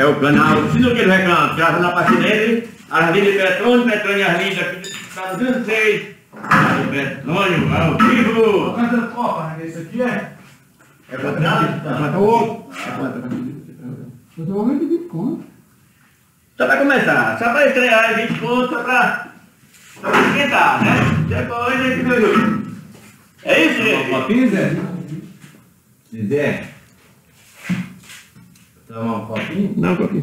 É o canal Sinuqueiro Recanto, gravando a partir dele, Arlindo Petrônio, Petrônio e Arlindo aqui, está 206. Petrônio, ao vivo. Quanta copa, né? Isso aqui é? É quanto? Quanto outro? É quanto? Eu tô vendo de conta. Só para começar, só para estrear 20 conto, só para esquentar, né? Depois a gente viu. É isso, gente? Copinho, Zé? Zé? Tomar um copinho? Não, copinho.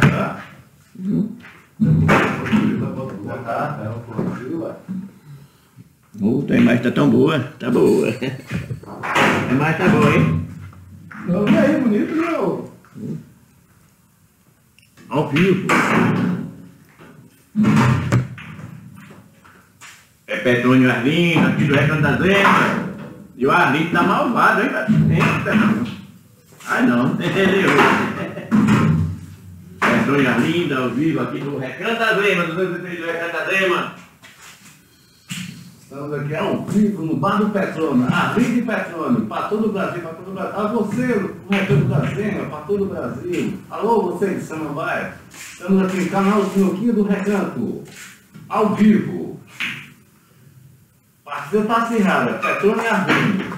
Tá. Um pouquinho, ué. Puta, a imagem tá tão boa, tá boa. A imagem tá boa, hein? Eu vi aí, bonito, meu. Ao vivo. É Petrônio Arlindo, aqui do Recanto das Lemas. E o Arlindo tá malvado, hein? Eita. Ai não, entendeu? Petrônio Arlindo, ao vivo, aqui do Recanto das Lemas, do 203 do Recanto das Lemas. Estamos aqui ao vivo no Bar do Petrônio, Arlindo de Petrônio, para todo o Brasil, para todo o Brasil. A você, o Recanto da Zema, para todo o Brasil. Alô, você de Samambaia. Estamos aqui no canal Sinuquinho do Recanto, ao vivo. Partida está acirrada, Petrônio e Arlindo.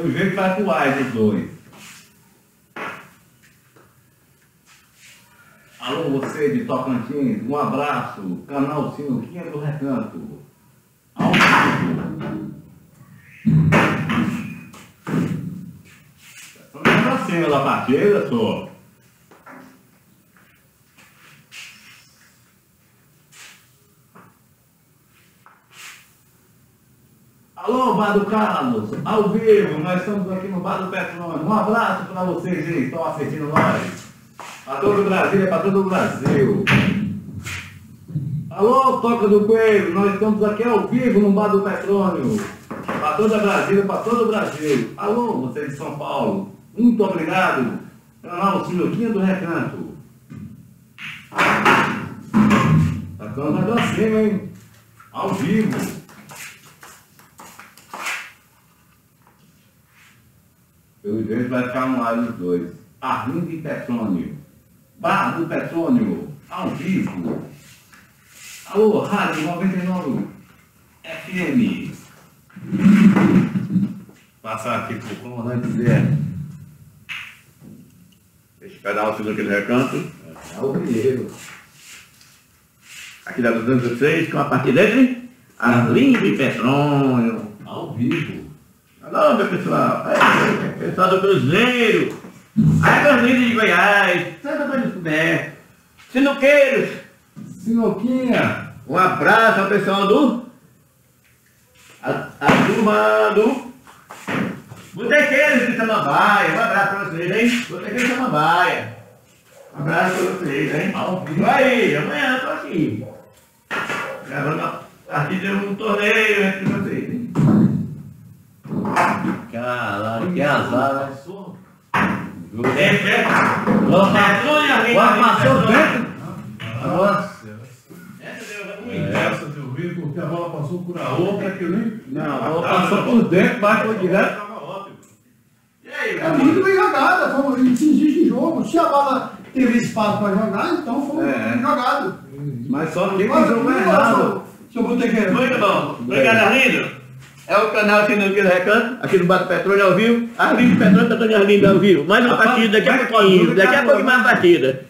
Pelo jeito vai ar os dois. Alô, você de Tocantins, um abraço, canal Sinuquinha do Recanto. Ao vivo. Estamos pra cima da partida, só. Alô, Bar do Carlos, ao vivo, nós estamos aqui no Bar do Petrônio. Um abraço para vocês aí que estão assistindo nós. Para todo o Brasil, para todo o Brasil. Alô, Toca do Coelho, nós estamos aqui ao vivo no Bar do Petrônio. Para toda Brasília, para todo o Brasil. Alô, você de São Paulo, muito obrigado. Canal Sinuquinha do Recanto. Tá cantando pra cima, hein? Ao vivo. Jeito vai ficar um ar dos dois. Arlindo e Petrônio. Bar do Petrônio, ao vivo. Alô, Rádio 99 FM. Passar aqui pro comandante Zé. Esse pedaço daquele recanto. É o Pinheiro. Aqui da 206, com a partir dele, Arlindo e Petrônio. Ao vivo. Alô, meu pessoal. É, pessoal do Cruzeiro. Aí, Arlindo de Goiás. Santa Maria Descoberto. Sinuqueiros. Sinuquinha. Um abraço ao pessoal do. A, a turma do. Botequeiros de Samambaia. Um abraço pra vocês, hein? Botequeiros de Samambaia. Um abraço pra vocês, hein? Aí, amanhã eu tô aqui. Gravando a partir de um torneio entre vocês? Caralho, que azar, né? É, é. Passou dentro. Agora. Essa deu ruim. Porque a bola passou por a outra que eu nem. Não, a bola passou por dentro, foi direto. E É muito bem jogada. Foi, existe jogo. Se a bola teve espaço para jogar, então foi É. jogado. Mas só que Mas, jogou errado. Seu Botequeiro. Muito bom. Obrigado, Arlindo. É o canal Sinuqueiro Recanto, aqui no Bato Petróleo ao vivo. Arlindo Petróleo, Petróleo Arlindo ao vivo. Mais uma partida daqui a pouquinho. Daqui a acabou, pouco mais né? partida.